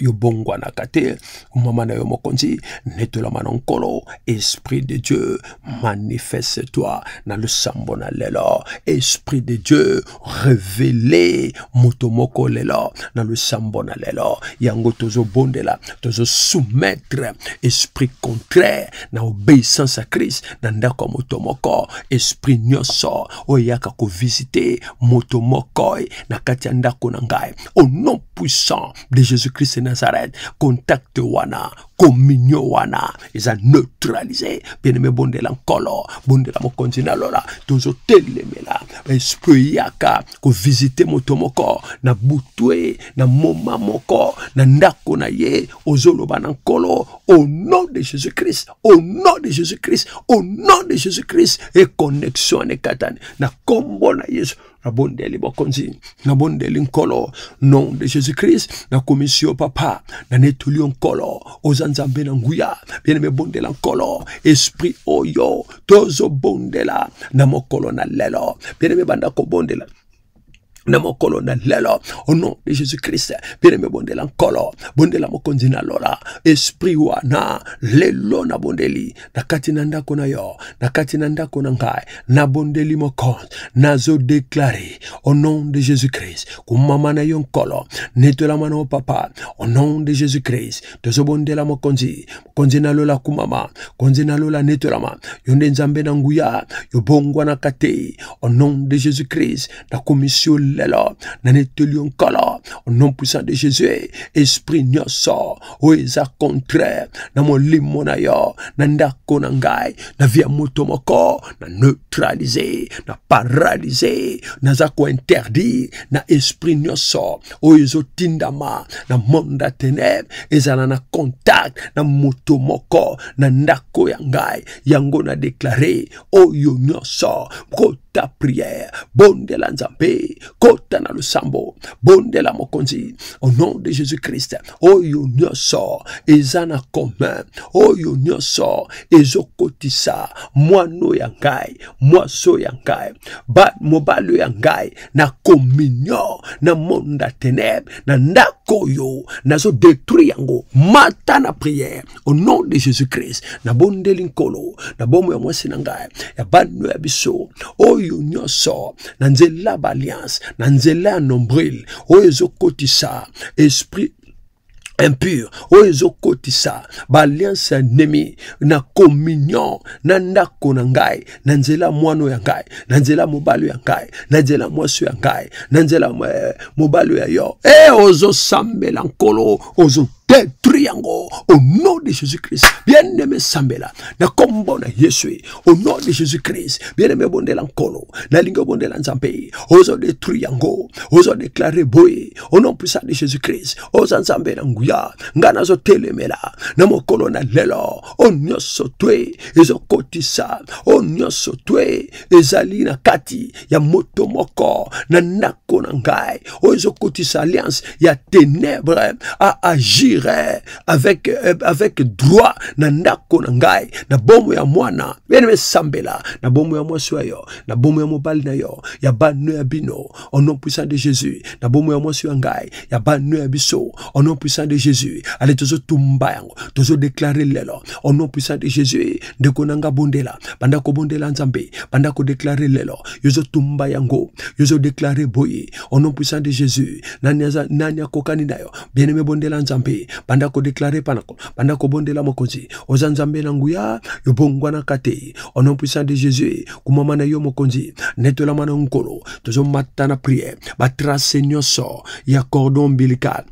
yo bongwanaka te mama na yo mokonzi netolama na nkolo esprit de dieu manifeste toi na losambo na lelo esprit de dieu revele moto moko lelo na losambo na lelo yango tozobondela tozosoumettre esprit contraire na obeissance ya christ na ndako ya moto moko esprit nyonso oyo eyaka kovisite moto moko na kati ya ndako na ngai au nom puissant de jésus christ de nazareth contacte wana communion wana eza neutralise bien aime bondela nkolo bondela mokonzi na lola tozotelemela baesprit eyaka kovizite moto moko na butwe na moma moko na ndako na ye ozoloba na nkolo au nom de jésus christ au nom de jésus christ au nom de jésus christ e connexion wana ekatani na nkombo na yesu nabondeli bokonzi nabondeli nkolo nom de jésus christ nakomisi yo papa na netoli yo nkolo oza nzambe na nguya bieneme bondela nkolo esprit oyo tozobondela na mokolo na lelo bieneme banda kobondela na mokolo na lelo au nom de jésus christ bieneme bondela nkolo bondela mokonzi na lola esprit wana lelo na bondeli na kati na ndako na yo na kati na ndako na ngai nabondeli mokonzi nazodeklare au nom de jésus christ kumama na yo nkolo netolama na yo papa au nom de jésus christ tozobondela mokonzi mokonzi na lola kumama konzi na lola netolama yo nde nzambe na nguya yobongwanaka te au nom de jésus christ nakomisi yo lelo na netoli yo nkolo au nom puissant de jésus esprit nyonso oyo eza contraire na molimo na yo na ndako na ngai na vi ya moto moko na neutralise na paralyse naza kointerdire na esprit nyonso oyo ezotindama na monde ya tenebre ezala na contact na moto moko na ndako ya ngai yango na deklare oyo nyonso kota priere bondela nzambe kota na losambo bondela mokonzi au nom de jésus christ oyo nyonso eza na commun oyo nyonso ezokotisa mwano ya ngai mwaso ya ngai mobalo ya ngai na communion na monde ya tenebre na ndako oyo nazodetruire yango mata na priere au nom de jésus christ nabondeli nkolo na bomo ya mwasi na ngai ya bando ya biso oyo nyonso na nzela ya baalliance na nzela ya nombril oyo ezokotisa esprit impur oyo ezokotisa baalliance ya nemi na communion na ndako na ngai na nzela mwano ya ngai na nzela mobali ya ngai na nzela mwasi ya ngai na nzela eh, mobali ya yo e eh, ozosambela nkolo ozo Détruis yango au nom de Jésus-Christ. Bien-aimé Sambela, na kombo na Yesu, au nom de Jésus-Christ. Bien-aimé Bondela Nkolo, na lingo Bondela Nzambe, ozo détruire yango, ozo déclarer boye, au nom puissant de Jésus-Christ, oza Nzambe na nguya, nga nazo telemela, na mokolo na lelo, o nyoso twe, ezo kotisa, o nyoso twe, ezali na kati ya moto moko na ndako na ngai oyo ezokotisa alliance ya ténèbre a agir eh, avec, eh, avec droit na ndako na ngai na bomo ya mwana bene mesambela na bomo ya mwasi wa yo na bomo ya mobali na yo ya bano ya bino au nom puissant de jésus na bomo ya mwasi wa ngai ya bano ya biso au nom puissant de jésus ale tozotumba yango tozo déclarer lelo au nom puissant de Jésus ndeko na nga bondela banda ko bondela nzambe banda ko déclarer lelo yozo tumba yango yozo déclarer boye au nom puissant de Jésus nani aza nani akokani nayo bien aimé bondela nzambe banda ko déclarer panako banda ko bondela mokonzi oza nzambe na nguya yo bongwana kate au nom puissant de Jésus kumama na yo mokonzi netolama na nkolo tozo matana prière ba trace nyonso ya cordon ombilical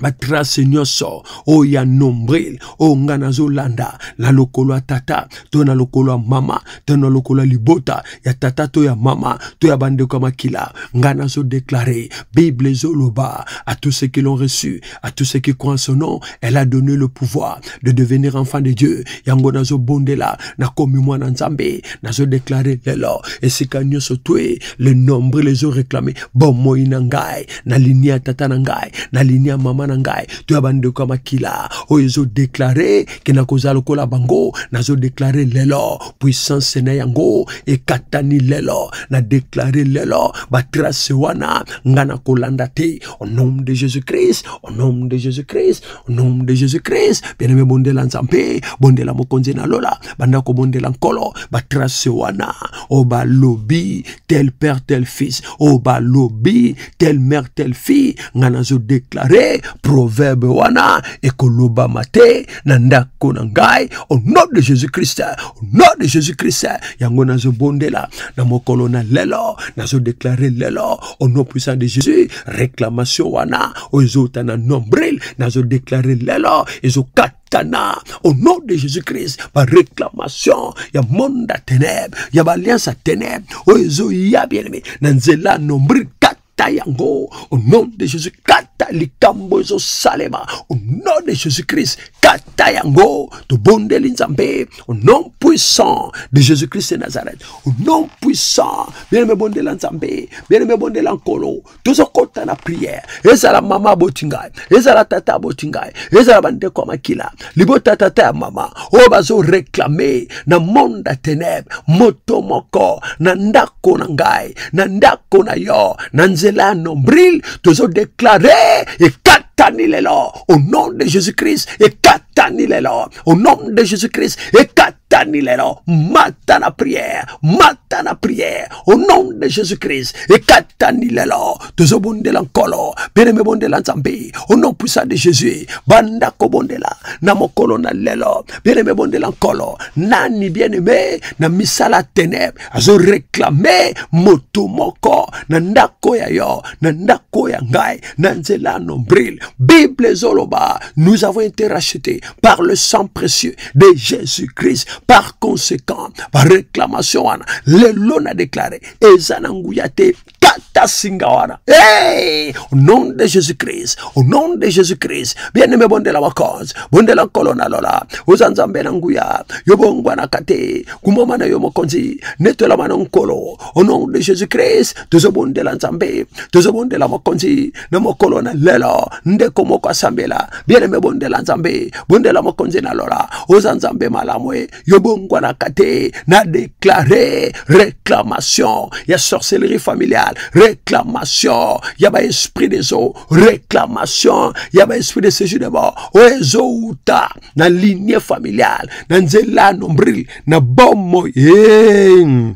batrace nyonso oyo ya nombril oyo ngai nazolanda na lokolo ya tata to na lokolo ya mama to na lokolo ya libota ya tata to ya mama to ya bandeko ya makila ngai nazodeklare bible ezoloba à tous ceux qui l'ont reçu à tous ceux qui croient en son nom elle a donné le pouvoir de devenir enfant de dieu yango nazobondela nakomi mwana nzambe nazodeklare lelo esika nyonso twe le nombril ezoreklame bomoi na ngai na linia ya tata na ngai na linia ya mama na ngai to ya bandeko ya makila oyo ezodeklare ke nakozala lokola bango nazodeklare lelo puissance na yango ekatani lelo nadeklare lelo batrace wana nga nakolanda te au nom de jésus christ au nom de jésus christ au nom de jésus christ bieneme bondela nzambe bondela mokonzi na lola banda kobondela nkolo batrace wana oyo oh, balobi tel père tel fils oyo balobi tel mare tel fille ngai nazodeklare proverbe wana ekolobama te na ndako na ngai au nom de jésus christ au nom de jésus christ yango nazobondela na mokolo na lelo nazodeklare lelo au nom puissant de jésus réclamation wana oyo ezouta na nombril nazodeklare lelo ezokata Satana, au nom de Jésus-Christ, par réclamation, il y a monde à ténèbres, il y a alliance à ténèbres, oh, il y a bien aimé, Nanzela, nombril, kata yango, au nom de Jésus, kata likambo ezo salema, au nom de Jésus-Christ, kata yango, to bondeli nzambe, au nom puissant de Jésus-Christ de Nazareth, au nom puissant, bien aimé bondela nzambe, bien aimé bondela nkolo, tozokota na priere ezala mama aboti ngai ezala tata aboti ngai ezala bandeko ya makila libota tata ya mama oyo bazoreklame na monde ya tenebre moto moko na ndako na ngai na ndako na yo na nzela ya nombril tozodeklare ekati ekatani lelo au nom de jésus christ ekatani lelo au nom de jésus christ ekatani tani lelo mata na prière mata na prière au nom de jésus christ ekatani lelo tozobondela nkolo peneme bondela nzambe au nom puissant de jésus banda kobondela na mokolo na lelo peneme bondela nkolo nani bien aimé na misala ténèbre azoreklame moto moko na ndako ya yo na ndako ya ngai na nzela nombril bible ezoloba nous avons été racheté par le sang précieux de Jésus-Christ. Par conséquent, par réclamation, le l'on a déclaré, Ezanangouyate, kata singawana. Hey! Au nom de Jésus-Christ, au nom de Jésus-Christ, bien-aimé, bon de la cause, bon de la colonne, lola, aux anzambes nanguya, yobongwana kate, kumoma na yomokonzi, netela manankolo, au nom de Jésus-Christ, tous au bon de l'anzambe, tous au bon de la mokonzi, na mokolo na lelo ndeko moko asambela bieneme bondela nzambe bondela mokonzi na lola oza nzambe malamu e yo bongwanaka te na deklare réclamation ya sorcellerie familiale réclamation ya baesprit des eaux réclamation ya baesprit de séjour de mort oyo ezowuta na lignée familiale na nzela ya nombril na bomoi hey.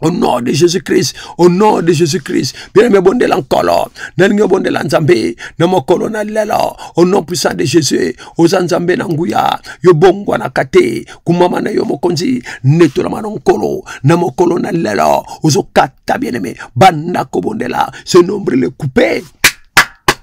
au nom de jésus-christ au nom de jésus-christ bien aimé bondela nkolo nalingi obondela nzambe na mokolo na lelo au nom puissant de jésus oza nzambe na nguya yo bongwanaka te kumama na yo mokonzi netolama na nkolo na mokolo na lelo ozokata bien aimé banda kobondela ce nombre le coupe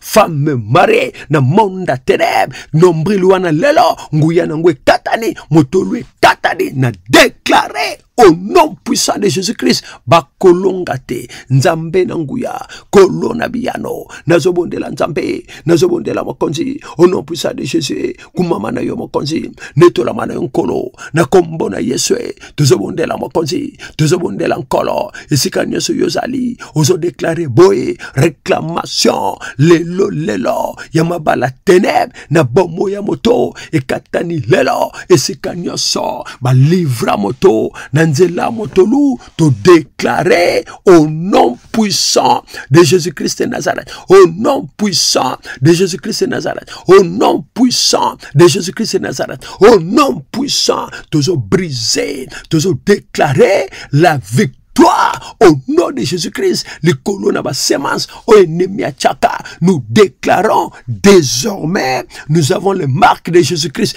femme marie na monde ya tenebre nombril wana lelo nguya na yango ekatani motolu ekatani na deklare au nom puissant de jésus-christ bakolonga te nzambe na nguya kolona biyano nazobondela nzambe nazobondela mokonzi au nom puissant de jésus kumama na yo mokonzi netolama na yo nkolo na kombo na yesu e tozobondela mokonzi tozobondela nkolo esika nyonso yo ozali ozodeklare boye reclamation lelo lelo ya mabala tenebre na bomo ya moto ekatani lelo esika nyonso balivra moto na nzela motolu todeklare au nom puissant de jésus-christ de nazareth au nom puissant de jésus-christ de nazareth au nom puissant de jésus-christ de nazareth au nom puissant tozobriser tozodeklare la victoire toi, au nom de Jésus-Christ, les colonnes à au ennemi nous déclarons désormais, nous avons les marques de Jésus-Christ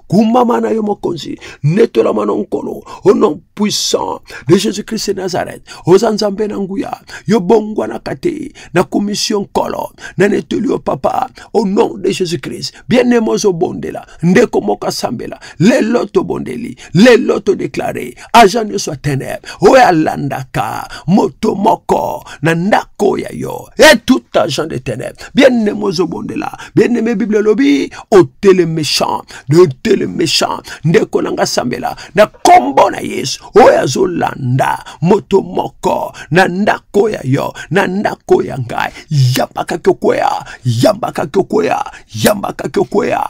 kumbama na yo mokonzi netolama na nkolo au nom puissant de jésus christ de nazareth oza nzambe na nguya yo bongwanaka te na komisio nkolo na netoli yo papa au nom de jésus christ bien-aime ozobondela ndeko moko asambela lelo tobondeli lelo todeklare aja nyonso ya tenebre oyo alandaka moto moko na ndako ya yo e tout agent de tenebre bien-aime ozobondela bien-aime bible elobi otele méchant otele méchant ndeko na nga sambela na kombo na yesu oyo azolanda moto moko na ndako ya yo na ndako ya ngai yambakaki okwea yambakaki okwea yambakaki okwea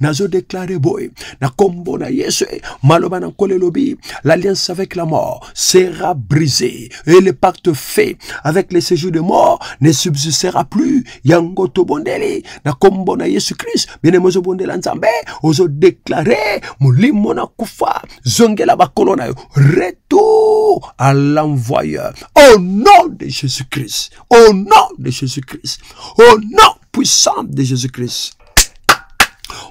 nazo déclarer boy na kombo na Yesu eh, maloba na nkolo elobi l'alliance avec la mort sera brisée et le pacte fait avec les séjours de mort ne subsistera plus yango tobondeli na kombo na Yesu Christ bien aimé ozobondela Nzambe ozo déclarer molimo na kufa zongela bakolo na yo retour à l'envoyeur au nom de Jésus-Christ au nom de Jésus-Christ au nom puissant de Jésus-Christ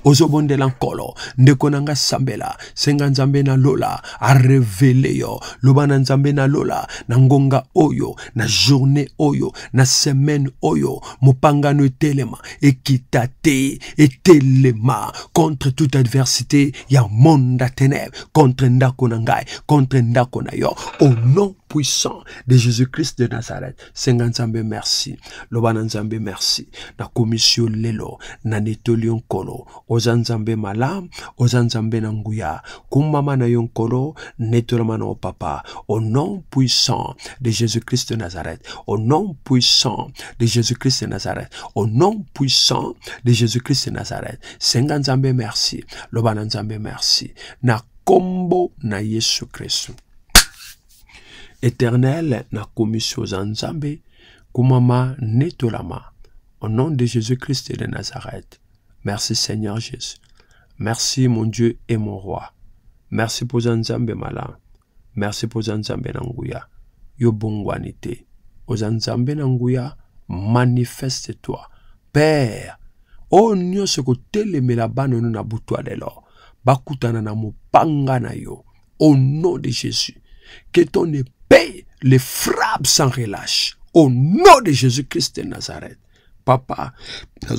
ozobondela nkolo ndeko na ngai sambela senga nzambe na lola arevele yo loba na nzambe na lola na ngonga oyo na journée oyo na semaine oyo mopangano etelema ekita te etelema contre toute adversité ya monde ya ténèbre contre ndako na ngai contre ndako na yo au nom puissant de jésus-christ de nazareth senga nzambe merci loba na nzambe merci nakomisi yo lelo na netoli yo nkolo oza nzambe malamu oza nzambe na nguya kumbama na yo nkolo netolama na yo papa au nom puissant de jésus christ de nazareth au nom puissant de jésus christ de nazareth au nom puissant de jésus christ de nazareth senga nzambe merci loba na nzambe merci na kombo na yesu kristu Éternel, na komisi oza Nzambe, kumama, netolama. Au nom de Jésus-Christ de Nazareth. Merci Seigneur Jésus. Merci mon Dieu et mon roi. Merci pour Nzambe malam. Merci pour Nzambe nanguya. Yo bongwani te. Oza Nzambe nanguya, manifeste-toi. Père, oyo nyonso ekotelemela bana no na butwa lelo bakutana na mopanga na yo Au nom de Jésus, que ton épée les frappe sans relâche. Au nom de Jésus-Christ de Nazareth. Papa,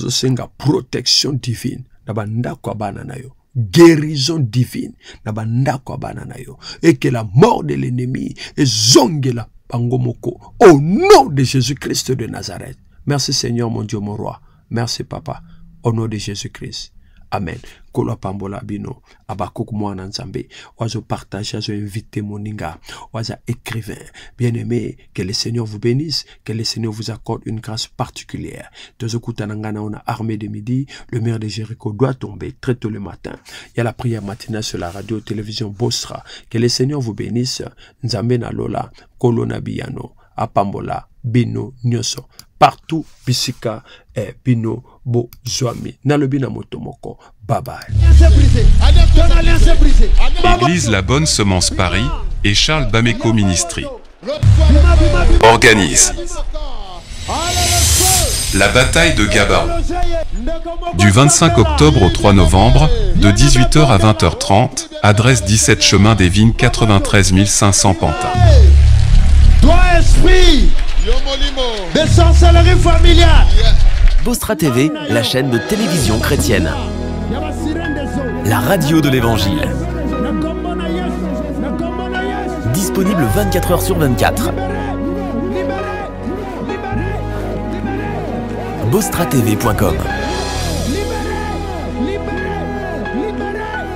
senga protection divine na bandako ya bana na yo guérison divine na bandako ya bana na yo et que la mort de l'ennemi ezongela bango moko au nom de Jésus-Christ de Nazareth. Merci Seigneur mon Dieu mon roi. merci papa au nom de jésus christ amen nkolo apambola bino abakuk mwana nzambe oyo azopartage azoinvite moninga oyo aza écrivain bien aimé que le seigneur vous bénisse que le seigneur vous accorde une grâce particulière tozokutana ngai na yo na armée de midi le maire de jéricho doit tomber très tôt le matin ya la prière matinale sur la radio télévision bostra que le seigneur vous bénisse nzambe na lola nkolo na biyano apambola bino nyonso partout bisika eh, bino bozwami nalobi na moto moko babaye église la bonne semence paris et charles bameko ministry organise la bataille de Gabaon. Du 25 octobre au 3 novembre, de 18h à 20h30, adresse 17 chemin des vignes 93 500 Pantin. Des Bostra TV, la chaîne de télévision chrétienne. La radio de l'évangile. Disponible 24 heures sur 24. BostraTV.com